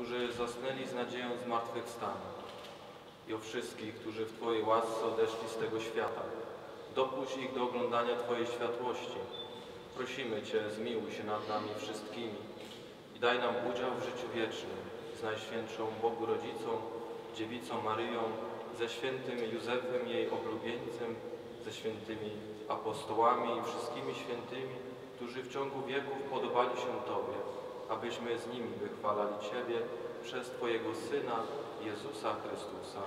którzy zasnęli z nadzieją zmartwychwstania i o wszystkich, którzy w Twojej łasce odeszli z tego świata. Dopuść ich do oglądania Twojej światłości. Prosimy Cię, zmiłuj się nad nami wszystkimi i daj nam udział w życiu wiecznym z Najświętszą Bogu Rodzicą, Dziewicą Maryją, ze świętym Józefem, jej oblubieńcem, ze świętymi apostołami i wszystkimi świętymi, którzy w ciągu wieków podobali się Tobie, abyśmy z nimi wychwalali Ciebie przez Twojego Syna, Jezusa Chrystusa.